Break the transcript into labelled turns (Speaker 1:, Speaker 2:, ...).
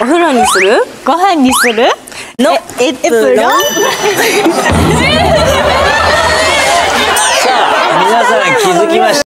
Speaker 1: お風呂にする？
Speaker 2: ご飯にする？
Speaker 1: の？エプロ？ン
Speaker 3: 皆さん気づきました？